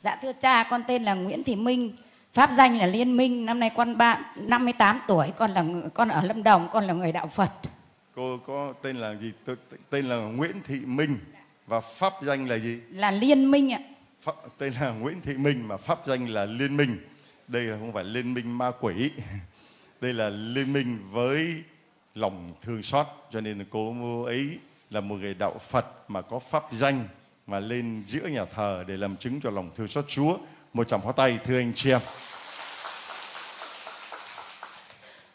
Dạ thưa cha, con tên là Nguyễn Thị Minh, pháp danh là Liên Minh. Năm nay con ba 58 tuổi, con là con ở Lâm Đồng, con là người đạo Phật. Cô có tên là gì? Tên là Nguyễn Thị Minh và pháp danh là gì? Là Liên Minh ạ. Pháp, tên là Nguyễn Thị Minh mà pháp danh là Liên Minh. Đây là không phải liên minh ma quỷ. Đây là liên minh với lòng thương xót cho nên cô ấy là một người đạo Phật mà có pháp danh mà lên giữa nhà thờ để làm chứng cho lòng thương xót Chúa. Một tràng pháo tay thưa anh chị em.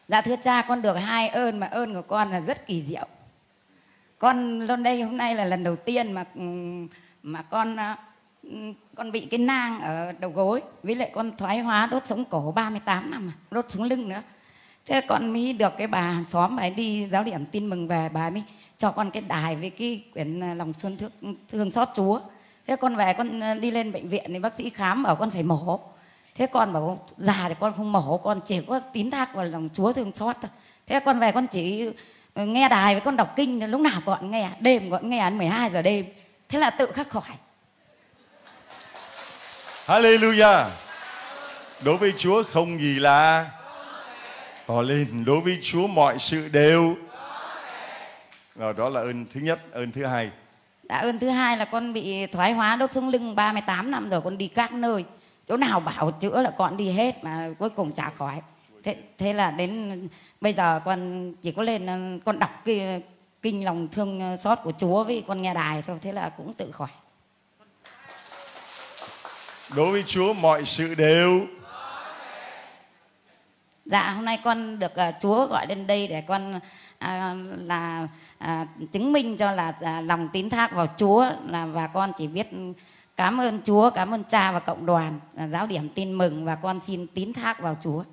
Dạ thưa cha, con được hai ơn mà ơn của con là rất kỳ diệu. Con lên đây hôm nay là lần đầu tiên mà ừ, mà con ờ, ừ, con bị cái nang ở đầu gối với lại con thoái hóa đốt sống cổ 38 năm à, đốt sống lưng nữa. Thế con mới được cái bà hàng xóm bà ấy đi giáo điểm tin mừng về bà ấy mới cho con cái đài với cái quyển à, lòng xuân thương, thương xót Chúa. Thế con về con à, đi lên bệnh viện thì bác sĩ khám bảo con phải mổ. Thế con bảo già thì con không mổ, con chỉ có tín thác vào lòng Chúa thương xót thôi. Thế con về con chỉ à, nghe đài với con đọc kinh lúc nào con nghe, đêm con nghe đến 12 giờ đêm. Thế là tự khắc khỏi. Hallelujah. Đối với Chúa không gì là to lên. Đối với Chúa mọi sự đều. Rồi đó là ơn thứ nhất, ơn thứ hai. Đã ơn thứ hai là con bị thoái hóa đốt sống lưng 38 năm rồi con đi các nơi. Chỗ nào bảo chữa là con đi hết mà cuối cùng chả khỏi. Thế, thế là đến bây giờ con chỉ có lên ờ, con đọc cái kinh lòng thương xót của Chúa với con nghe đài thôi. Thế là cũng tự khỏi. Đối với Chúa mọi sự đều. Dạ hôm nay con được uh, Chúa gọi lên đây để con à, là à, chứng minh cho là à, lòng tín thác vào Chúa là và con chỉ biết cảm ơn Chúa, cảm ơn cha và cộng đoàn à, giáo điểm tin mừng và con xin tín thác vào Chúa.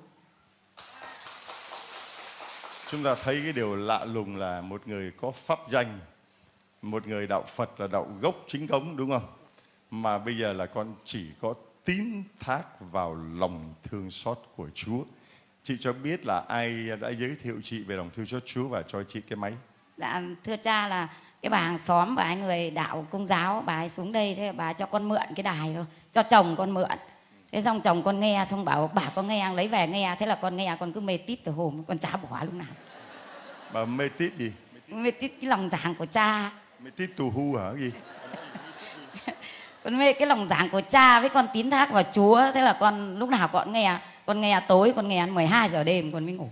Chúng ta thấy cái điều lạ lùng là một người có pháp danh, một người đạo Phật là đạo gốc chính thống đúng không? Mà bây giờ là con chỉ có tín thác vào lòng thương xót của Chúa. Chị cho biết là ai đã giới thiệu chị về lòng thương xót Chúa và cho chị cái máy. Dạ thưa cha là cái bà hàng xóm bà ấy người đạo công giáo bà ấy xuống đây thế bà ấy cho con mượn cái đài thôi cho chồng con mượn thế xong chồng con nghe xong bảo bà có nghe lấy về nghe thế là con nghe con cứ mê tít từ hôm con chả bỏ lúc nào Bà mê tít gì? mê tít cái lòng giảng của cha Mê tít tù hu hả gì? con mê cái lòng giảng của cha với con tín thác vào Chúa thế là con lúc nào con nghe con nghe tối con nghe đến 12 giờ đêm con mới ngủ.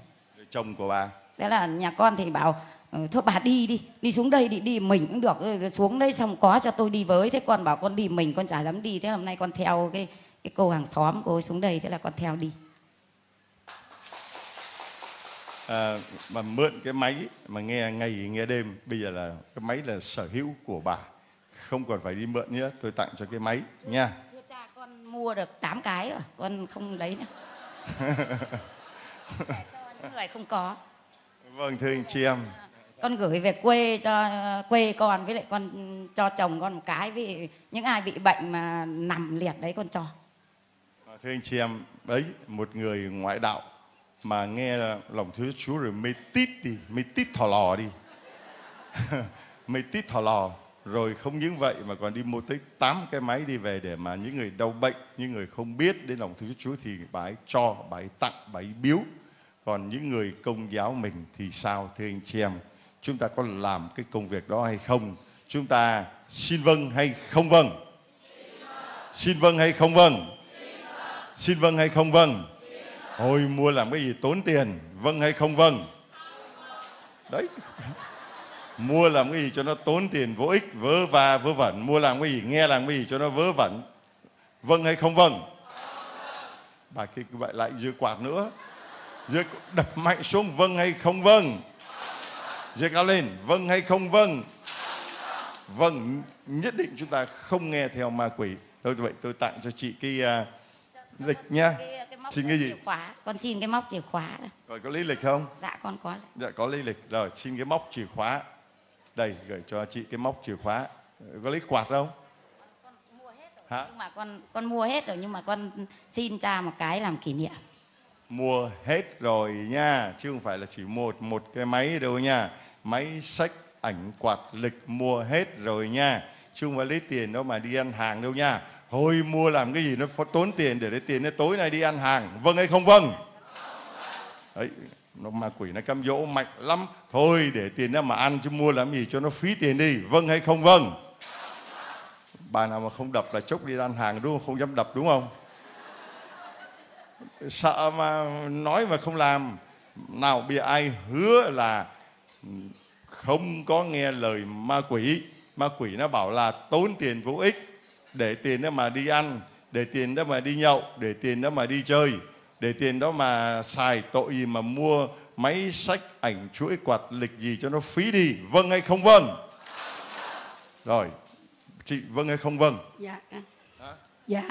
Chồng của bà. thế là nhà con thì bảo "Ừ, thôi bà đi đi đi xuống đây đi đi mình cũng được. Xuống đây xong có cho tôi đi với. Thế con bảo con đi mình con chả dám đi. Thế hôm nay con theo cái cái cô hàng xóm cô ấy xuống đây thế là con theo đi. À, mà mượn cái máy mà nghe ngày nghe đêm. Bây giờ là cái máy là sở hữu của bà. Không còn phải đi mượn nữa tôi tặng cho cái máy nha. Thưa cha con mua được 8 cái rồi con không lấy nữa những người không có. Vâng thưa anh chị em. Con gửi về quê cho quê con với lại con cho chồng con một cái với những ai bị bệnh mà nằm liệt đấy con cho. À, thưa anh chị em đấy một người ngoại đạo mà nghe lòng thương Chúa rồi mê tít đi mê tít thò lò đi. Mê tít thò lò rồi không những vậy mà còn đi mua tới 8 cái máy đi về để mà những người đau bệnh, những người không biết đến lòng Thiên Chúa thì bà ấy cho, bà ấy tặng, bà ấy biếu. Còn những người công giáo mình thì sao, thưa anh chị em? Chúng ta có làm cái công việc đó hay không? Chúng ta xin vâng hay không vâng? Xin vâng hay không vâng? Xin vâng hay không vâng? Ôi, mua làm cái gì tốn tiền vâng hay không vâng? Đấy mua làm cái gì cho nó tốn tiền vô ích vớ va vớ vẩn. Mua làm cái gì nghe làm cái gì cho nó vớ vẩn. Vâng hay không vâng? Bà kia cứ vậy lại dưa quạt nữa. Dưa đập mạnh xuống vâng hay không vâng? Dưa cao lên vâng hay không vâng? Vâng nhất định chúng ta không nghe theo ma quỷ. Thôi vậy tôi tặng cho chị cái à, lịch nha. Cái, cái móc xin cái gì? chìa khóa. Con xin cái móc chìa khóa rồi có lấy lịch không? Dạ con có. Dạ có lấy lịch. Rồi xin cái móc chìa khóa đây gửi cho chị cái móc chìa khóa. Có lấy quạt không hả? Nhưng mà con con mua hết rồi nhưng mà con xin cha một cái làm kỷ niệm. Mua hết rồi nha chứ không phải là chỉ một một cái máy đâu nha. Máy sách ảnh quạt lịch mua hết rồi nha. Chứ không phải lấy tiền đâu mà đi ăn hàng đâu nha. Thôi mua làm cái gì nó tốn tiền để lấy tiền để tối nay đi ăn hàng. Vâng hay không vâng? Đấy nó ma quỷ, nó cam dỗ, mạnh lắm. Thôi, để tiền ra mà ăn chứ mua làm gì cho nó phí tiền đi. Vâng hay không vâng? Bà nào mà không đập là chốc đi ăn hàng đúng không? Không dám đập đúng không? Sợ mà nói mà không làm. Nào bị ai hứa là không có nghe lời ma quỷ. Ma quỷ nó bảo là tốn tiền vô ích. Để tiền đó mà đi ăn, để tiền đó mà đi nhậu, để tiền đó mà đi chơi để tiền đó mà xài tội gì mà mua máy sách ảnh chuỗi quạt lịch gì cho nó phí đi vâng hay không vâng? Rồi chị vâng hay không vâng? Dạ dạ